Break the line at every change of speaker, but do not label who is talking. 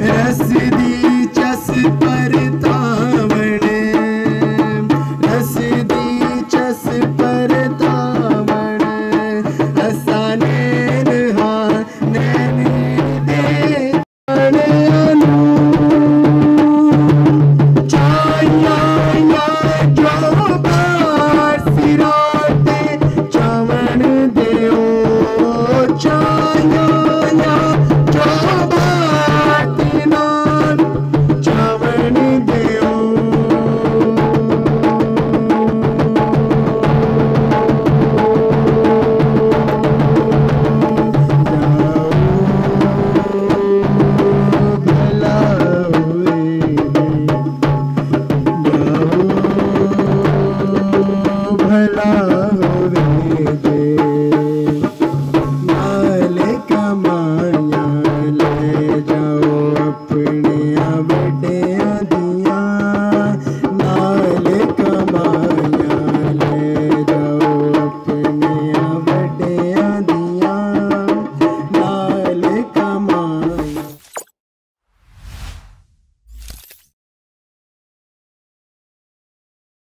रसी Thank you.